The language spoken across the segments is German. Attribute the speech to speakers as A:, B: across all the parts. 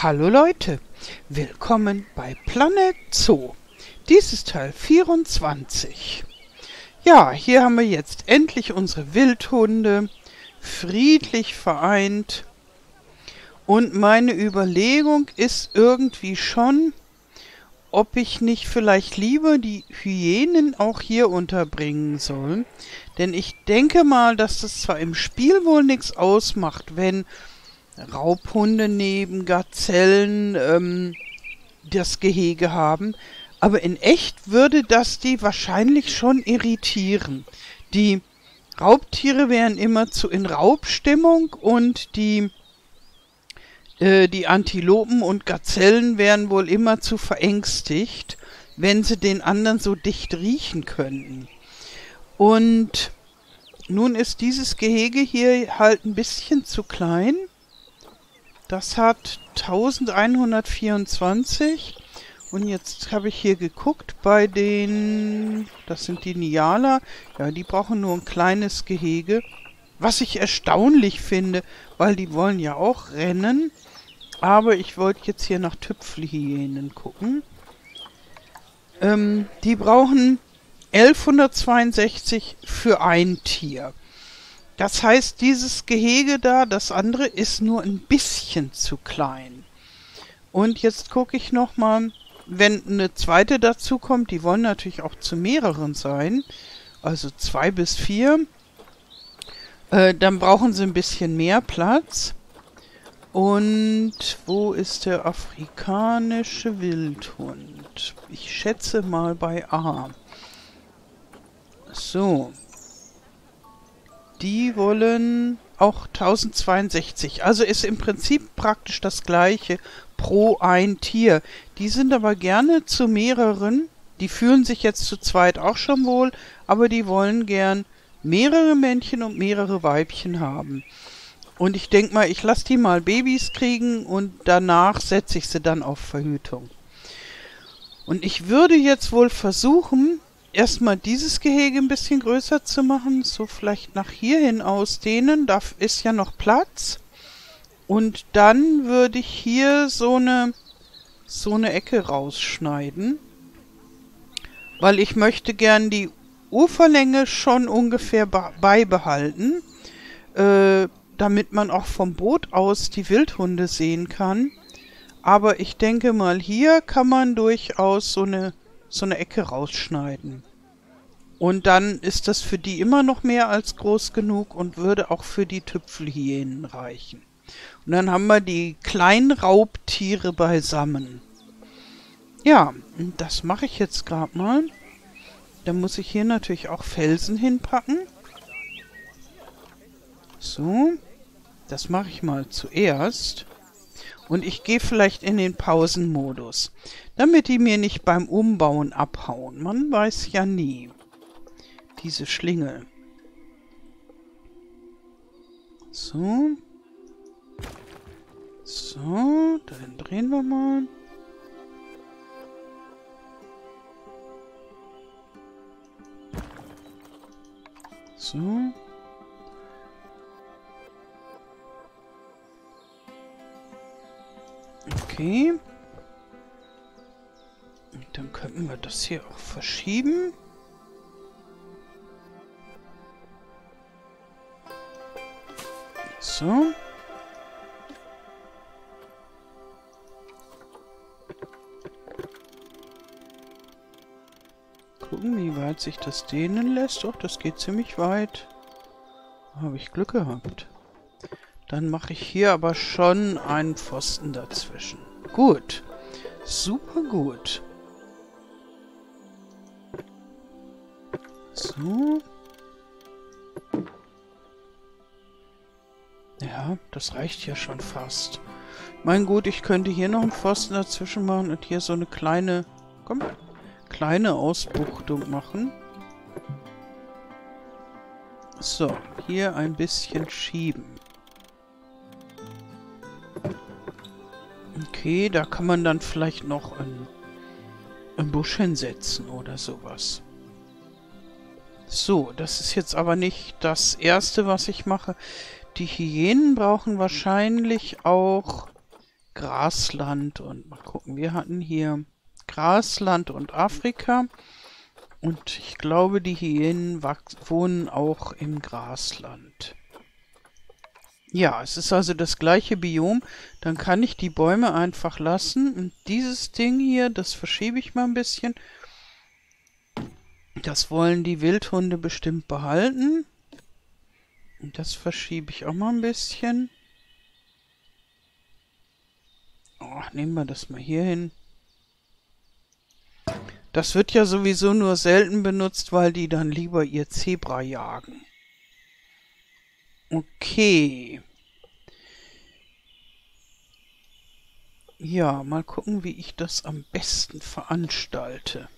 A: Hallo Leute, willkommen bei Planet Zoo. Dies ist Teil 24. Ja, hier haben wir jetzt endlich unsere Wildhunde friedlich vereint. Und meine Überlegung ist irgendwie schon, ob ich nicht vielleicht lieber die Hyänen auch hier unterbringen soll. Denn ich denke mal, dass das zwar im Spiel wohl nichts ausmacht, wenn Raubhunde neben Gazellen ähm, das Gehege haben. Aber in echt würde das die wahrscheinlich schon irritieren. Die Raubtiere wären immer zu in Raubstimmung und die, äh, die Antilopen und Gazellen wären wohl immer zu verängstigt, wenn sie den anderen so dicht riechen könnten. Und nun ist dieses Gehege hier halt ein bisschen zu klein. Das hat 1124. Und jetzt habe ich hier geguckt bei den, das sind die Niala, ja, die brauchen nur ein kleines Gehege. Was ich erstaunlich finde, weil die wollen ja auch rennen. Aber ich wollte jetzt hier nach Tüpfelhyänen gucken. Ähm, die brauchen 1162 für ein Tier. Das heißt, dieses Gehege da, das andere, ist nur ein bisschen zu klein. Und jetzt gucke ich nochmal, wenn eine zweite dazu kommt, die wollen natürlich auch zu mehreren sein, also zwei bis vier, äh, dann brauchen sie ein bisschen mehr Platz. Und wo ist der afrikanische Wildhund? Ich schätze mal bei A. So, die wollen auch 1062. Also ist im Prinzip praktisch das gleiche pro ein Tier. Die sind aber gerne zu mehreren. Die fühlen sich jetzt zu zweit auch schon wohl, aber die wollen gern mehrere Männchen und mehrere Weibchen haben. Und ich denke mal, ich lasse die mal Babys kriegen und danach setze ich sie dann auf Verhütung. Und ich würde jetzt wohl versuchen, erstmal dieses Gehege ein bisschen größer zu machen, so vielleicht nach hier hin ausdehnen, da ist ja noch Platz. Und dann würde ich hier so eine, so eine Ecke rausschneiden, weil ich möchte gern die Uferlänge schon ungefähr beibehalten, äh, damit man auch vom Boot aus die Wildhunde sehen kann. Aber ich denke mal, hier kann man durchaus so eine so eine Ecke rausschneiden. Und dann ist das für die immer noch mehr als groß genug und würde auch für die Tüpfelhyänen reichen. Und dann haben wir die kleinen Raubtiere beisammen. Ja, das mache ich jetzt gerade mal. Dann muss ich hier natürlich auch Felsen hinpacken. So, das mache ich mal zuerst. Und ich gehe vielleicht in den Pausenmodus, damit die mir nicht beim Umbauen abhauen. Man weiß ja nie. Diese Schlinge. So. So, dann drehen wir mal. So. Okay. Und dann könnten wir das hier auch verschieben. So. Gucken, wie weit sich das dehnen lässt. Doch, das geht ziemlich weit. Habe ich Glück gehabt. Dann mache ich hier aber schon einen Pfosten dazwischen. Gut. Super gut. So. Ja, das reicht ja schon fast. Mein gut, ich könnte hier noch einen Pfosten dazwischen machen und hier so eine kleine, komm, kleine Ausbuchtung machen. So, hier ein bisschen schieben. Okay, da kann man dann vielleicht noch einen, einen Busch hinsetzen oder sowas. So, das ist jetzt aber nicht das Erste, was ich mache. Die Hyänen brauchen wahrscheinlich auch Grasland und mal gucken, wir hatten hier Grasland und Afrika. Und ich glaube, die Hyänen wohnen auch im Grasland. Ja, es ist also das gleiche Biom. Dann kann ich die Bäume einfach lassen. Und dieses Ding hier, das verschiebe ich mal ein bisschen. Das wollen die Wildhunde bestimmt behalten. Und das verschiebe ich auch mal ein bisschen. Oh, nehmen wir das mal hier hin. Das wird ja sowieso nur selten benutzt, weil die dann lieber ihr Zebra jagen. Okay. Ja, mal gucken, wie ich das am besten veranstalte.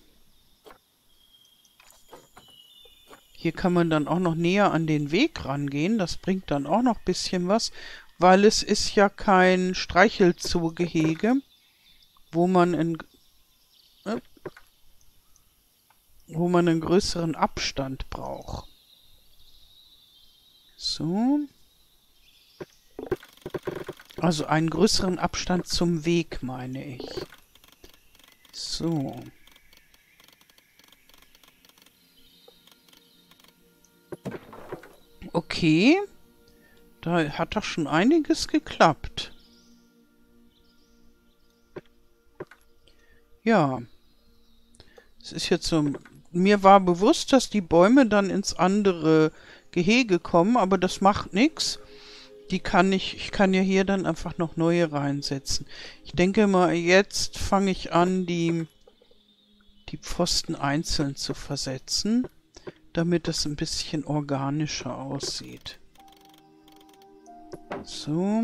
A: Hier kann man dann auch noch näher an den Weg rangehen. Das bringt dann auch noch ein bisschen was, weil es ist ja kein Streichelzoogehege, wo man in äh, wo man einen größeren Abstand braucht. So. Also einen größeren Abstand zum Weg, meine ich. So. Okay. Da hat doch schon einiges geklappt. Ja. Es ist jetzt so... Mir war bewusst, dass die Bäume dann ins andere Gehege kommen, aber das macht nichts. Die kann ich, ich kann ja hier dann einfach noch neue reinsetzen. Ich denke mal, jetzt fange ich an, die, die Pfosten einzeln zu versetzen, damit es ein bisschen organischer aussieht. So.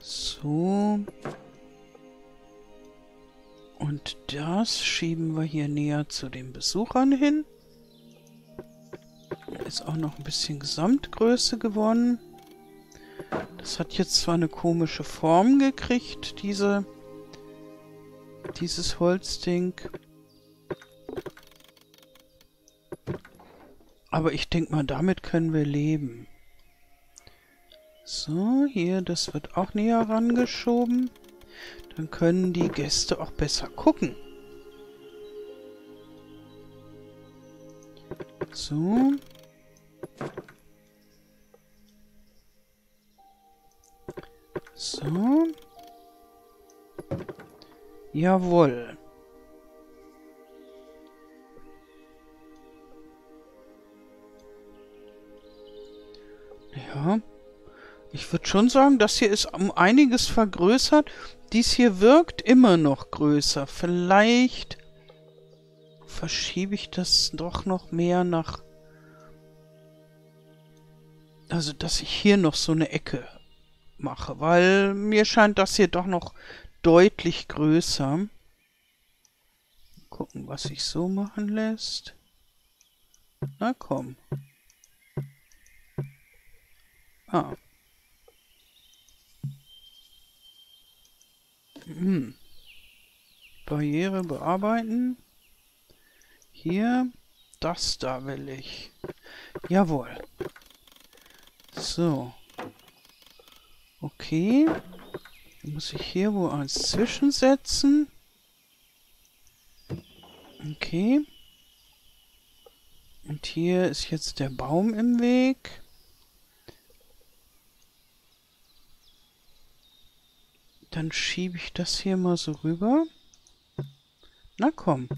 A: So. Und das schieben wir hier näher zu den Besuchern hin. Ist auch noch ein bisschen Gesamtgröße gewonnen. Das hat jetzt zwar eine komische Form gekriegt, diese, dieses Holzding. Aber ich denke mal, damit können wir leben. So, hier, das wird auch näher rangeschoben. Dann können die Gäste auch besser gucken. So. So. Jawohl. Ja. Ich würde schon sagen, das hier ist um einiges vergrößert. Dies hier wirkt immer noch größer. Vielleicht verschiebe ich das doch noch mehr nach... Also, dass ich hier noch so eine Ecke mache, weil mir scheint das hier doch noch deutlich größer. Gucken, was sich so machen lässt. Na komm. Ah. Hm. Barriere bearbeiten. Hier. Das da will ich. Jawohl. So. Okay. Dann muss ich hier wo eins zwischensetzen. Okay. Und hier ist jetzt der Baum im Weg. Dann schiebe ich das hier mal so rüber. Na komm.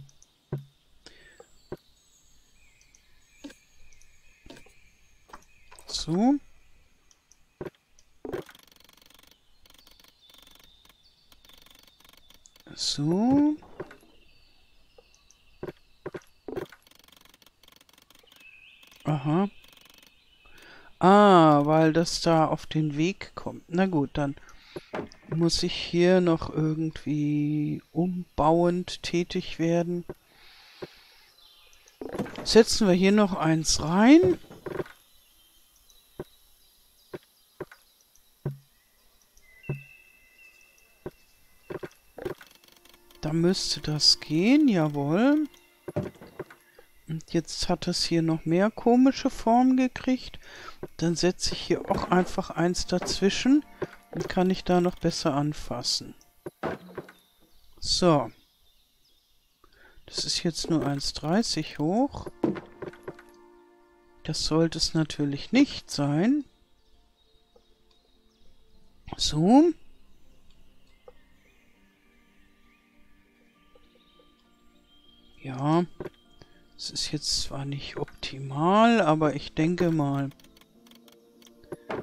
A: So. So. Aha. Ah, weil das da auf den Weg kommt. Na gut, dann muss ich hier noch irgendwie umbauend tätig werden. Setzen wir hier noch eins rein. Da müsste das gehen, jawohl. Und Jetzt hat es hier noch mehr komische Formen gekriegt. Dann setze ich hier auch einfach eins dazwischen. Dann kann ich da noch besser anfassen. So. Das ist jetzt nur 1,30 hoch. Das sollte es natürlich nicht sein. So. Ja. Es ist jetzt zwar nicht optimal, aber ich denke mal.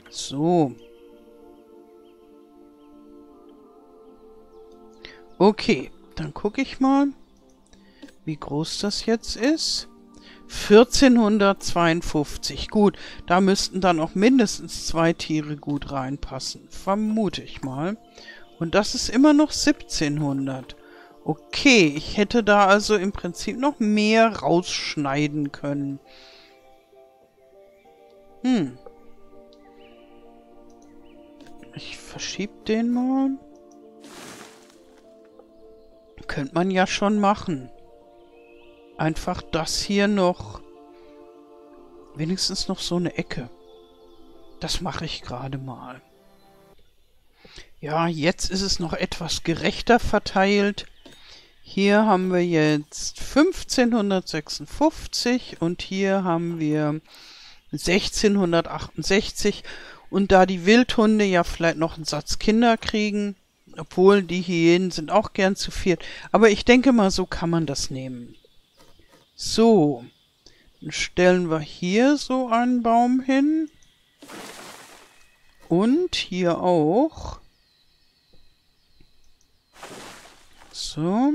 A: So. Okay, dann gucke ich mal, wie groß das jetzt ist. 1452. Gut, da müssten dann auch mindestens zwei Tiere gut reinpassen. Vermute ich mal. Und das ist immer noch 1700. Okay, ich hätte da also im Prinzip noch mehr rausschneiden können. Hm. Ich verschieb den mal. Könnte man ja schon machen. Einfach das hier noch... Wenigstens noch so eine Ecke. Das mache ich gerade mal. Ja, jetzt ist es noch etwas gerechter verteilt. Hier haben wir jetzt 1556 und hier haben wir 1668. Und da die Wildhunde ja vielleicht noch einen Satz Kinder kriegen, obwohl die Hyänen sind auch gern zu viert. Aber ich denke mal, so kann man das nehmen. So, dann stellen wir hier so einen Baum hin. Und hier auch. So.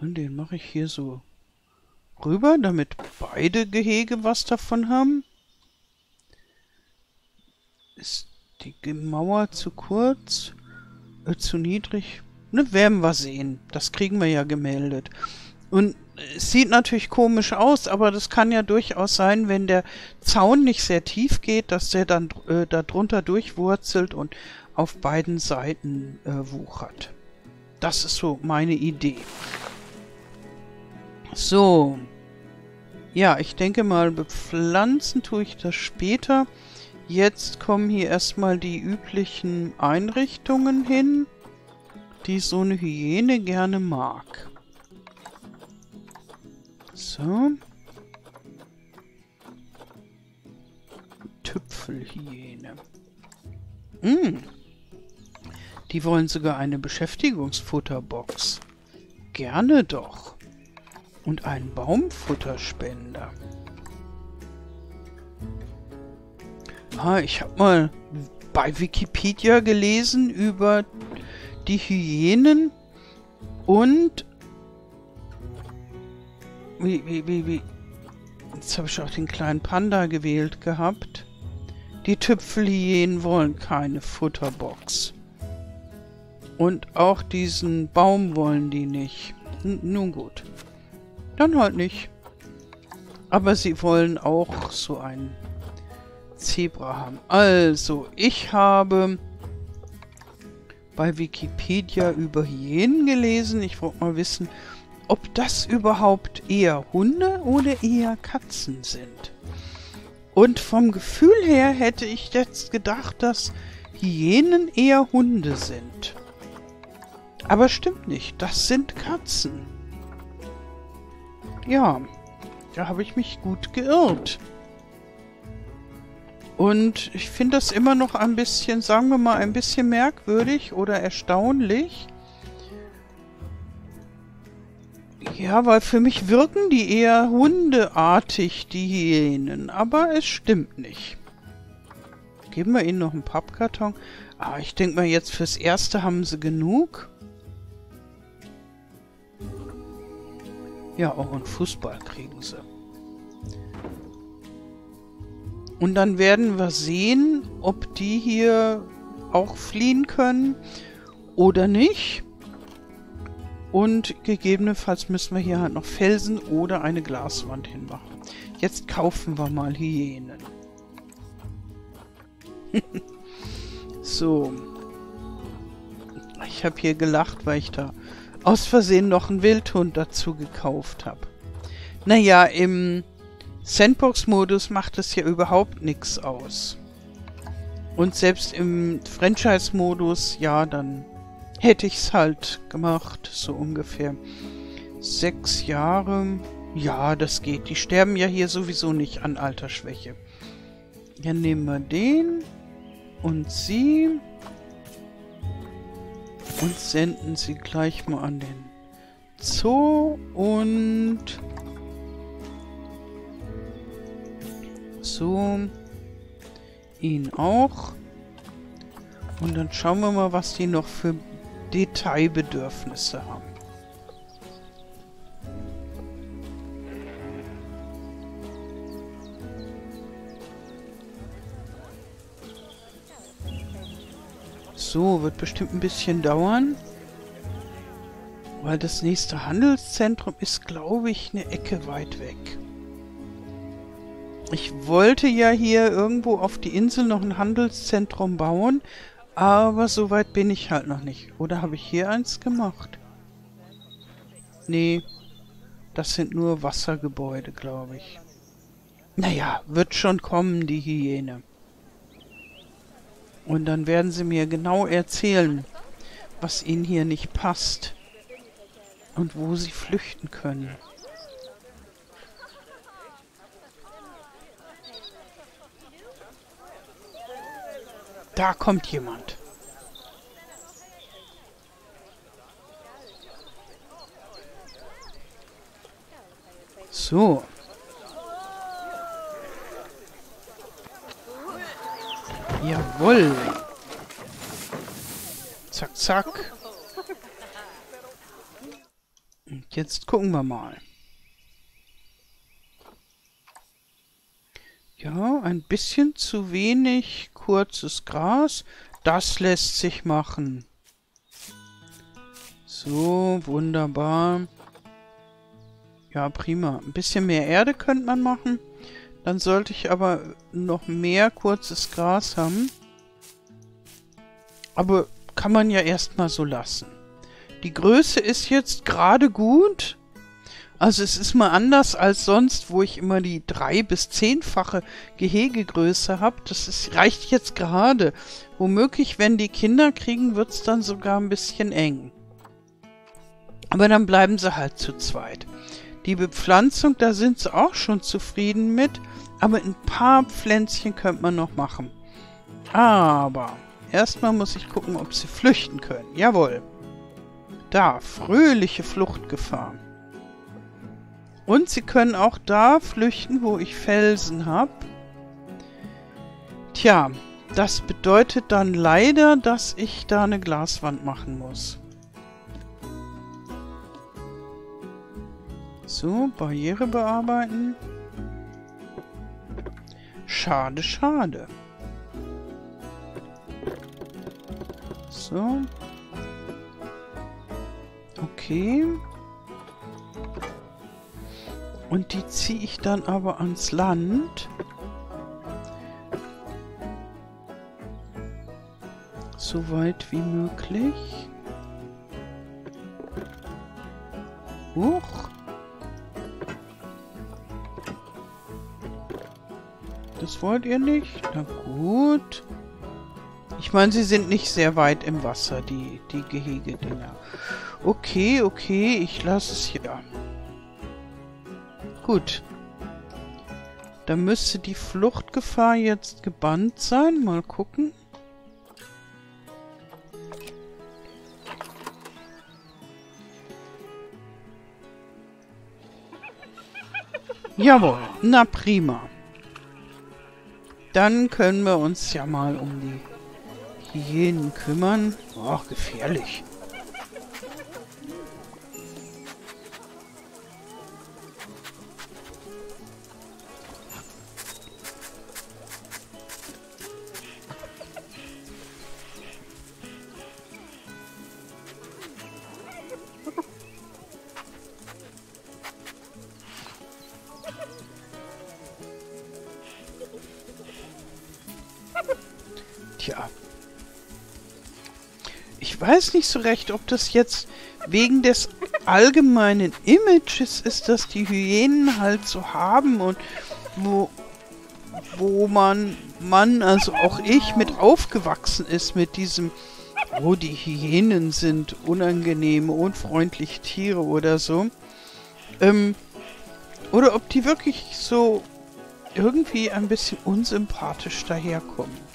A: Und den mache ich hier so rüber, damit beide Gehege was davon haben. Ist die Mauer zu kurz? Äh, zu niedrig? Ne, werden wir sehen. Das kriegen wir ja gemeldet. Und es sieht natürlich komisch aus, aber das kann ja durchaus sein, wenn der Zaun nicht sehr tief geht, dass der dann äh, darunter durchwurzelt und auf beiden Seiten äh, wuchert. Das ist so meine Idee. So. Ja, ich denke mal, bepflanzen tue ich das später. Jetzt kommen hier erstmal die üblichen Einrichtungen hin, die so eine Hyäne gerne mag. So. Tüpfelhyäne. Hm. Die wollen sogar eine Beschäftigungsfutterbox. Gerne doch. Und einen Baumfutterspender. Ah, ich habe mal bei Wikipedia gelesen über die Hyänen und wie, wie, wie, wie. Jetzt habe ich auch den kleinen Panda gewählt gehabt. Die Tüpfelhyänen wollen keine Futterbox. Und auch diesen Baum wollen die nicht. N nun gut. Dann halt nicht. Aber sie wollen auch so einen Zebra haben. Also, ich habe bei Wikipedia über Hyänen gelesen. Ich wollte mal wissen, ob das überhaupt eher Hunde oder eher Katzen sind. Und vom Gefühl her hätte ich jetzt gedacht, dass Hyänen eher Hunde sind. Aber stimmt nicht, das sind Katzen. Ja, da habe ich mich gut geirrt. Und ich finde das immer noch ein bisschen, sagen wir mal, ein bisschen merkwürdig oder erstaunlich. Ja, weil für mich wirken die eher hundeartig, die Hyänen. Aber es stimmt nicht. Geben wir ihnen noch einen Pappkarton. Ah, ich denke mal, jetzt fürs Erste haben sie genug. Ja, auch einen Fußball kriegen sie. Und dann werden wir sehen, ob die hier auch fliehen können oder nicht. Und gegebenenfalls müssen wir hier halt noch Felsen oder eine Glaswand hinmachen. Jetzt kaufen wir mal Hyänen. so. Ich habe hier gelacht, weil ich da aus Versehen noch einen Wildhund dazu gekauft habe. Naja, im Sandbox-Modus macht es ja überhaupt nichts aus. Und selbst im Franchise-Modus, ja, dann hätte ich es halt gemacht, so ungefähr. Sechs Jahre, ja, das geht. Die sterben ja hier sowieso nicht an Altersschwäche. Dann nehmen wir den und sie und senden sie gleich mal an den Zoo und so ihn auch. Und dann schauen wir mal, was die noch für Detailbedürfnisse haben. So, wird bestimmt ein bisschen dauern. Weil das nächste Handelszentrum ist, glaube ich, eine Ecke weit weg. Ich wollte ja hier irgendwo auf die Insel noch ein Handelszentrum bauen, aber so weit bin ich halt noch nicht. Oder habe ich hier eins gemacht? Nee, das sind nur Wassergebäude, glaube ich. Naja, wird schon kommen, die Hyäne. Und dann werden sie mir genau erzählen, was ihnen hier nicht passt und wo sie flüchten können. Da kommt jemand. So. Jawohl. Zack, zack. Und jetzt gucken wir mal. Ja, ein bisschen zu wenig kurzes Gras. Das lässt sich machen. So, wunderbar. Ja, prima. Ein bisschen mehr Erde könnte man machen. Dann sollte ich aber noch mehr kurzes Gras haben. Aber kann man ja erstmal so lassen. Die Größe ist jetzt gerade gut. Also es ist mal anders als sonst, wo ich immer die drei- bis zehnfache Gehegegröße habe. Das ist, reicht jetzt gerade. Womöglich, wenn die Kinder kriegen, wird es dann sogar ein bisschen eng. Aber dann bleiben sie halt zu zweit. Die Bepflanzung, da sind sie auch schon zufrieden mit. Aber ein paar Pflänzchen könnte man noch machen. Aber erstmal muss ich gucken, ob sie flüchten können. Jawohl. Da, fröhliche Fluchtgefahr. Und sie können auch da flüchten, wo ich Felsen habe. Tja, das bedeutet dann leider, dass ich da eine Glaswand machen muss. So, Barriere bearbeiten. Schade, schade. So. Okay. Und die ziehe ich dann aber ans Land. So weit wie möglich. Huch. Das wollt ihr nicht? Na gut. Ich meine, sie sind nicht sehr weit im Wasser, die, die Gehegedinger. Okay, okay, ich lasse es hier. Gut. Dann müsste die Fluchtgefahr jetzt gebannt sein. Mal gucken. Jawohl, na prima. Dann können wir uns ja mal um die Hyänen kümmern. Ach, gefährlich. Tja. Ich weiß nicht so recht, ob das jetzt wegen des allgemeinen Images ist, dass die Hyänen halt so haben und wo, wo man, man, also auch ich, mit aufgewachsen ist mit diesem, oh, die Hyänen sind unangenehme, unfreundliche Tiere oder so. Ähm, oder ob die wirklich so irgendwie ein bisschen unsympathisch daherkommen.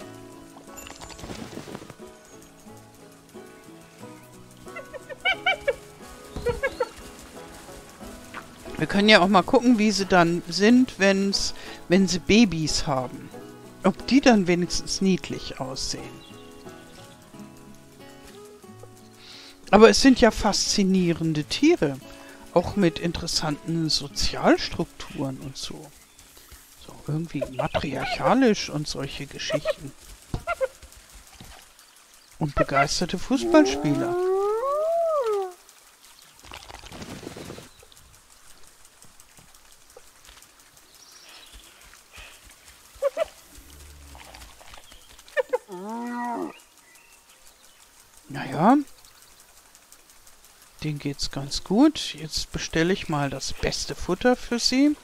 A: Wir können ja auch mal gucken, wie sie dann sind, wenn's, wenn sie Babys haben. Ob die dann wenigstens niedlich aussehen. Aber es sind ja faszinierende Tiere. Auch mit interessanten Sozialstrukturen und so. So irgendwie matriarchalisch und solche Geschichten. Und begeisterte Fußballspieler. Naja. Den geht's ganz gut. Jetzt bestelle ich mal das beste Futter für sie.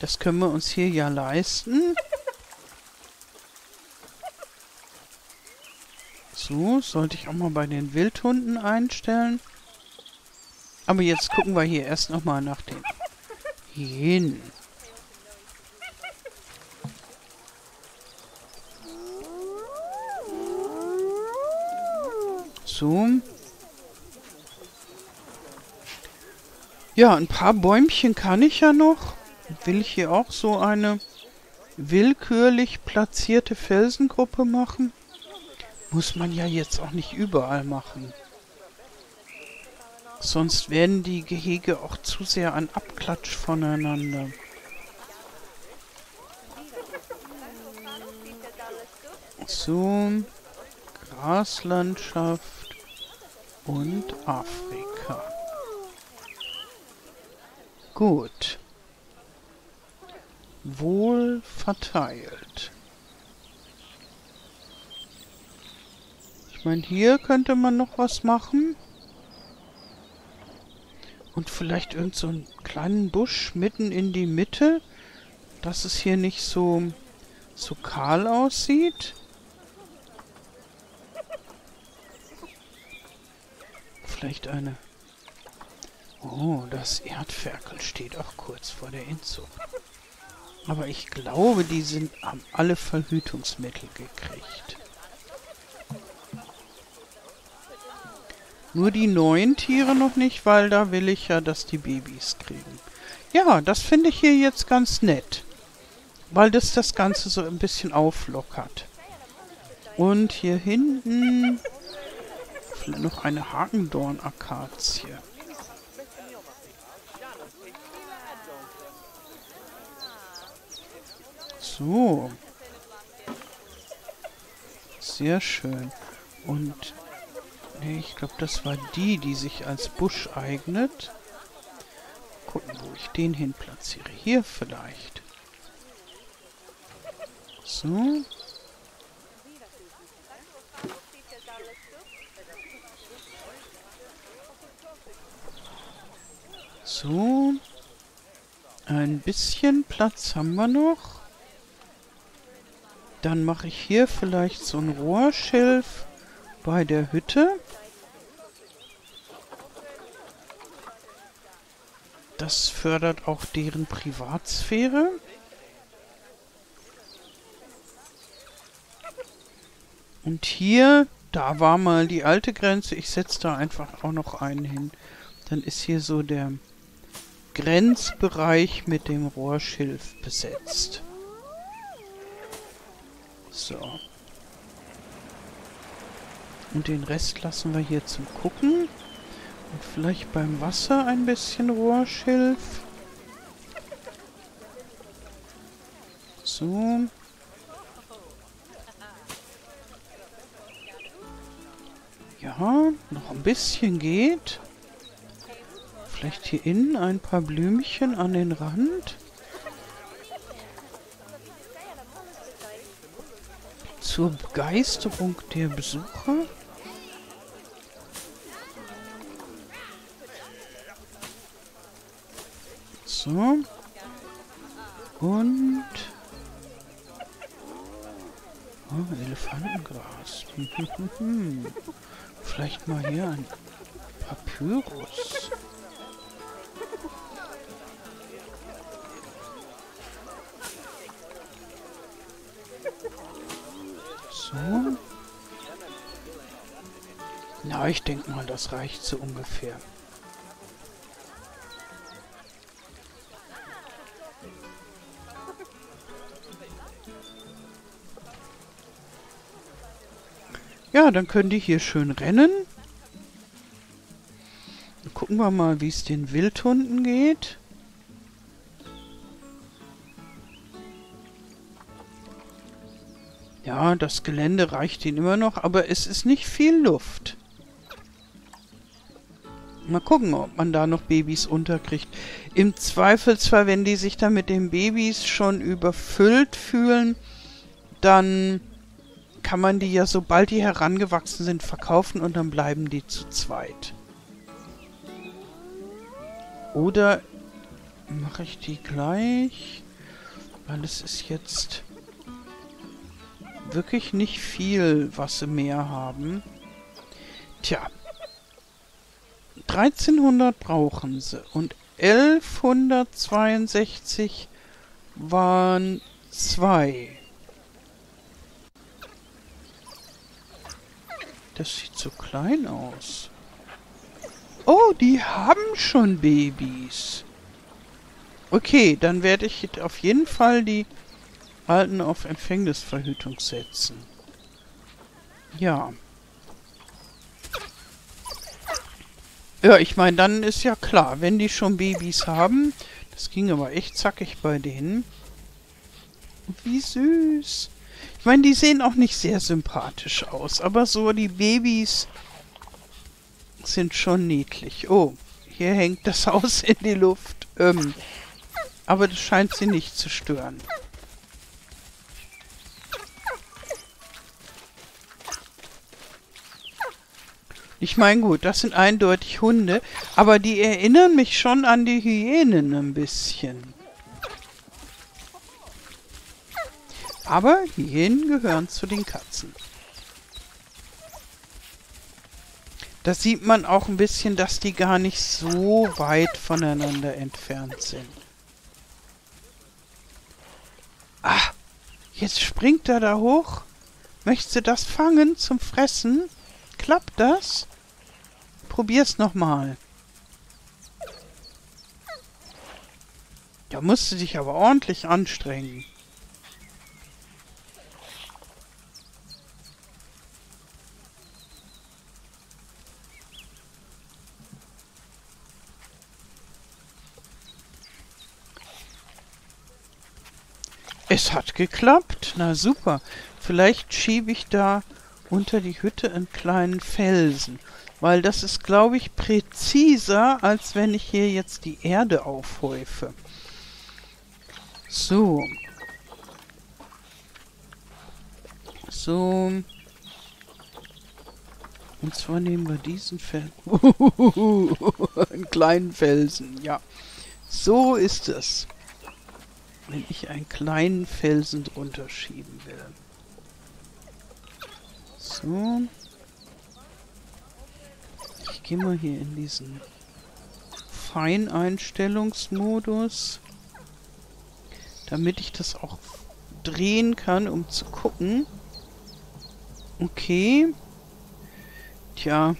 A: Das können wir uns hier ja leisten. So, sollte ich auch mal bei den Wildhunden einstellen. Aber jetzt gucken wir hier erst nochmal nach den Hyänen. So. Ja, ein paar Bäumchen kann ich ja noch. Will ich hier auch so eine willkürlich platzierte Felsengruppe machen? Muss man ja jetzt auch nicht überall machen. Sonst werden die Gehege auch zu sehr ein Abklatsch voneinander. So, Graslandschaft und Afrika. Gut. Wohl verteilt. Ich meine, hier könnte man noch was machen. Und vielleicht irgend so einen kleinen Busch mitten in die Mitte, dass es hier nicht so, so kahl aussieht. vielleicht eine... Oh, das Erdferkel steht auch kurz vor der Inzucht. Aber ich glaube, die sind, haben alle Verhütungsmittel gekriegt. Nur die neuen Tiere noch nicht, weil da will ich ja, dass die Babys kriegen. Ja, das finde ich hier jetzt ganz nett. Weil das das Ganze so ein bisschen auflockert. Und hier hinten noch eine Hagendorn-Akazie. So. Sehr schön. Und nee, ich glaube, das war die, die sich als Busch eignet. Gucken, wo ich den hin platziere. Hier vielleicht. So. So. Ein bisschen Platz haben wir noch. Dann mache ich hier vielleicht so ein Rohrschilf bei der Hütte. Das fördert auch deren Privatsphäre. Und hier, da war mal die alte Grenze. Ich setze da einfach auch noch einen hin. Dann ist hier so der Grenzbereich mit dem Rohrschilf besetzt. So. Und den Rest lassen wir hier zum Gucken. Und vielleicht beim Wasser ein bisschen Rohrschilf. So. Ja, noch ein bisschen geht. Vielleicht hier innen ein paar Blümchen an den Rand. zur Begeisterung der Besucher. So. Und... Oh, Elefantengras. Vielleicht mal hier ein Papyrus. So. Na, ich denke mal, das reicht so ungefähr. Ja, dann können die hier schön rennen. Dann gucken wir mal, wie es den Wildhunden geht. Ja, das Gelände reicht ihnen immer noch, aber es ist nicht viel Luft. Mal gucken, ob man da noch Babys unterkriegt. Im Zweifelsfall, wenn die sich dann mit den Babys schon überfüllt fühlen, dann kann man die ja, sobald die herangewachsen sind, verkaufen und dann bleiben die zu zweit. Oder mache ich die gleich, weil es ist jetzt wirklich nicht viel, was sie mehr haben. Tja, 1300 brauchen sie und 1162 waren zwei. Das sieht so klein aus. Oh, die haben schon Babys. Okay, dann werde ich auf jeden Fall die Alten auf Empfängnisverhütung setzen. Ja. Ja, ich meine, dann ist ja klar, wenn die schon Babys haben, das ging aber echt zackig bei denen. Wie süß meine, die sehen auch nicht sehr sympathisch aus, aber so die Babys sind schon niedlich. Oh, hier hängt das Haus in die Luft. Ähm, aber das scheint sie nicht zu stören. Ich meine, gut, das sind eindeutig Hunde, aber die erinnern mich schon an die Hyänen ein bisschen. Aber Hyänen gehören zu den Katzen. Da sieht man auch ein bisschen, dass die gar nicht so weit voneinander entfernt sind. Ah, jetzt springt er da hoch. Möchtest du das fangen zum Fressen? Klappt das? Probier's nochmal. Da musst du dich aber ordentlich anstrengen. Es hat geklappt. Na super. Vielleicht schiebe ich da unter die Hütte einen kleinen Felsen. Weil das ist, glaube ich, präziser, als wenn ich hier jetzt die Erde aufhäufe. So. So. Und zwar nehmen wir diesen Felsen. einen kleinen Felsen, ja. So ist es wenn ich einen kleinen Felsen drunter schieben will. So. Ich gehe mal hier in diesen Feineinstellungsmodus, damit ich das auch drehen kann, um zu gucken. Okay. Tja.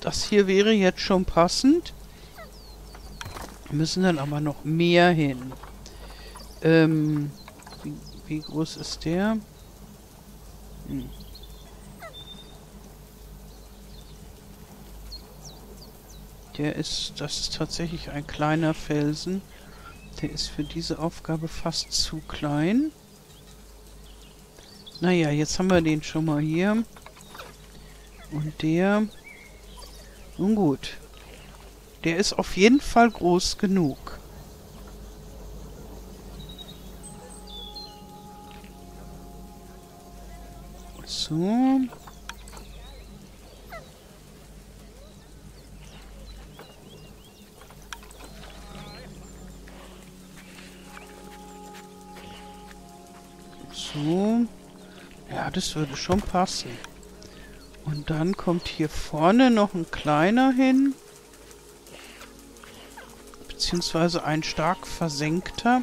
A: Das hier wäre jetzt schon passend. Wir müssen dann aber noch mehr hin. Ähm, wie, wie groß ist der? Hm. Der ist, das ist tatsächlich ein kleiner Felsen. Der ist für diese Aufgabe fast zu klein. Naja, jetzt haben wir den schon mal hier. Und der... Nun gut. Der ist auf jeden Fall groß genug. So. So. Ja, das würde schon passen. Und dann kommt hier vorne noch ein kleiner hin. Beziehungsweise ein stark versenkter.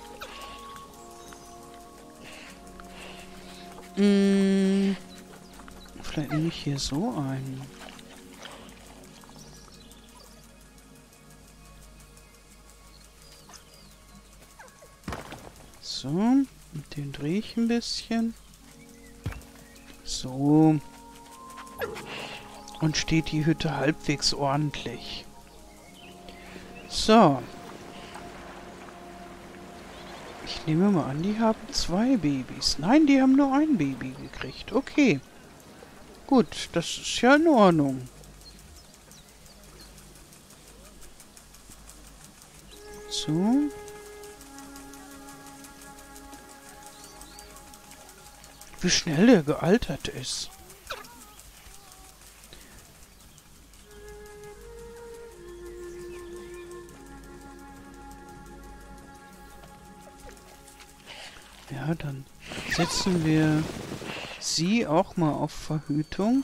A: Ich hier so einen. So, und den drehe ich ein bisschen. So. Und steht die Hütte halbwegs ordentlich. So. Ich nehme mal an, die haben zwei Babys. Nein, die haben nur ein Baby gekriegt. Okay. Gut, das ist ja in Ordnung. So. Wie schnell der gealtert ist. Ja, dann setzen wir sie auch mal auf Verhütung.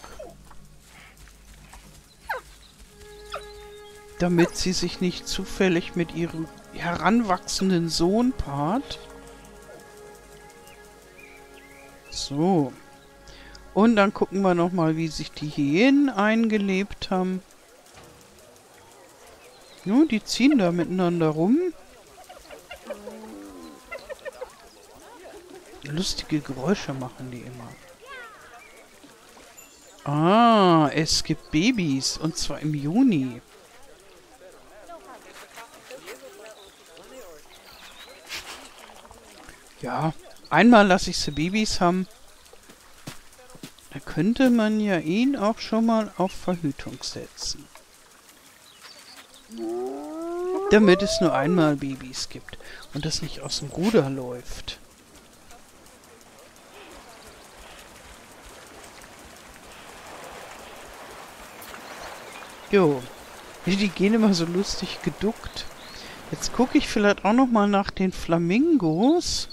A: Damit sie sich nicht zufällig mit ihrem heranwachsenden Sohn paart. So. Und dann gucken wir nochmal, wie sich die Hyänen eingelebt haben. Nun, die ziehen da miteinander rum. Lustige Geräusche machen die immer. Ah, es gibt Babys. Und zwar im Juni. Ja, einmal lasse ich sie Babys haben. Da könnte man ja ihn auch schon mal auf Verhütung setzen. Damit es nur einmal Babys gibt und das nicht aus dem Ruder läuft. Jo. Die gehen immer so lustig geduckt. Jetzt gucke ich vielleicht auch noch mal nach den Flamingos,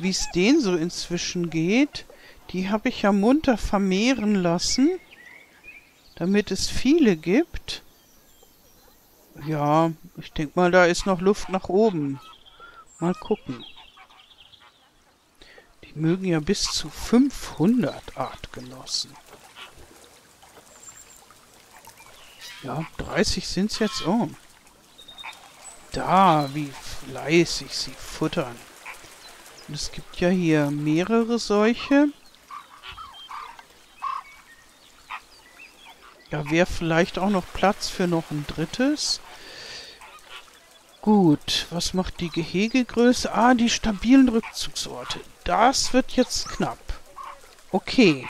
A: wie es denen so inzwischen geht. Die habe ich ja munter vermehren lassen, damit es viele gibt. Ja, ich denke mal, da ist noch Luft nach oben. Mal gucken. Die mögen ja bis zu 500 Artgenossen. Ja, 30 sind es jetzt. Oh. Da, wie fleißig sie futtern. Und es gibt ja hier mehrere solche. Ja, wäre vielleicht auch noch Platz für noch ein drittes. Gut, was macht die Gehegegröße? Ah, die stabilen Rückzugsorte. Das wird jetzt knapp. Okay.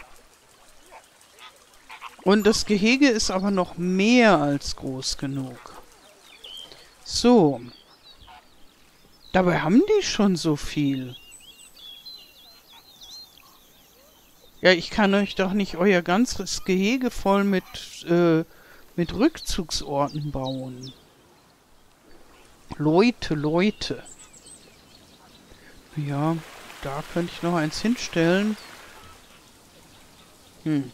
A: Und das Gehege ist aber noch mehr als groß genug. So. Dabei haben die schon so viel. Ja, ich kann euch doch nicht euer ganzes Gehege voll mit, äh, mit Rückzugsorten bauen. Leute, Leute. Ja, da könnte ich noch eins hinstellen. Hm.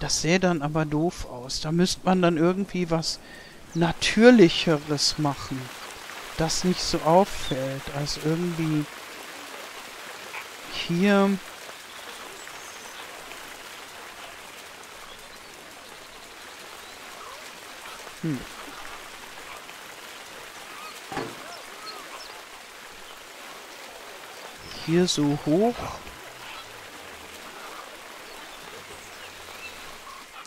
A: Das sähe dann aber doof aus. Da müsste man dann irgendwie was Natürlicheres machen. Das nicht so auffällt. Also irgendwie hier... Hm. Hier so hoch.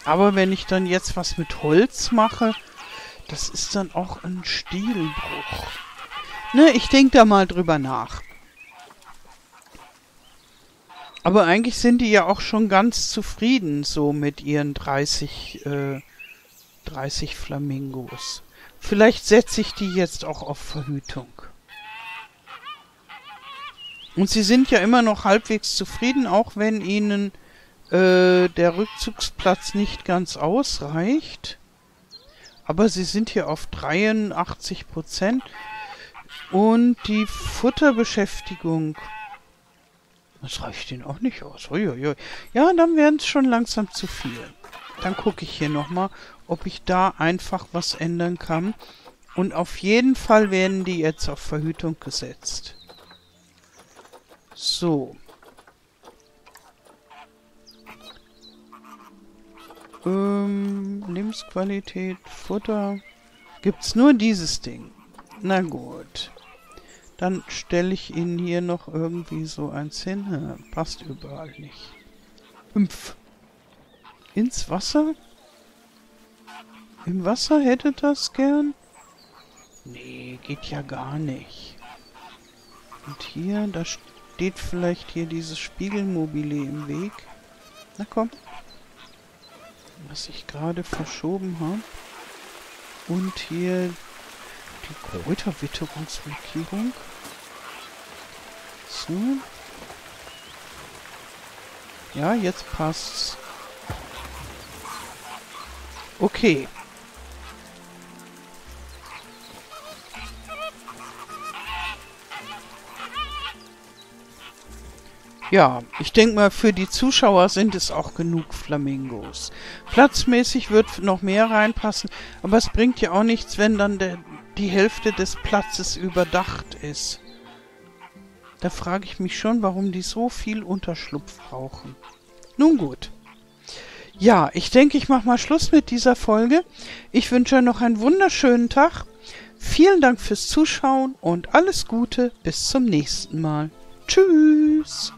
A: Aber wenn ich dann jetzt was mit Holz mache, das ist dann auch ein Stilbruch. Ne, ich denke da mal drüber nach. Aber eigentlich sind die ja auch schon ganz zufrieden so mit ihren 30, äh, 30 Flamingos. Vielleicht setze ich die jetzt auch auf Verhütung. Und sie sind ja immer noch halbwegs zufrieden, auch wenn ihnen äh, der Rückzugsplatz nicht ganz ausreicht. Aber sie sind hier auf 83 Prozent. Und die Futterbeschäftigung Das reicht ihnen auch nicht aus. Uiuiui. Ja, dann werden es schon langsam zu viel. Dann gucke ich hier nochmal, ob ich da einfach was ändern kann. Und auf jeden Fall werden die jetzt auf Verhütung gesetzt. So. Ähm, Lebensqualität, Futter. Gibt's nur dieses Ding. Na gut. Dann stelle ich ihn hier noch irgendwie so eins hin. Passt überall nicht. Fünf. Ins Wasser? Im Wasser hätte das gern? Nee, geht ja gar nicht. Und hier, da steht vielleicht hier dieses Spiegelmobile im Weg. Na komm. Was ich gerade verschoben habe. Und hier die Kräuterwitterungsmarkierung. So. Ja, jetzt passt's. Okay. Ja, ich denke mal, für die Zuschauer sind es auch genug Flamingos. Platzmäßig wird noch mehr reinpassen, aber es bringt ja auch nichts, wenn dann der, die Hälfte des Platzes überdacht ist. Da frage ich mich schon, warum die so viel Unterschlupf brauchen. Nun gut. Ja, ich denke, ich mache mal Schluss mit dieser Folge. Ich wünsche euch noch einen wunderschönen Tag. Vielen Dank fürs Zuschauen und alles Gute. Bis zum nächsten Mal. Tschüss.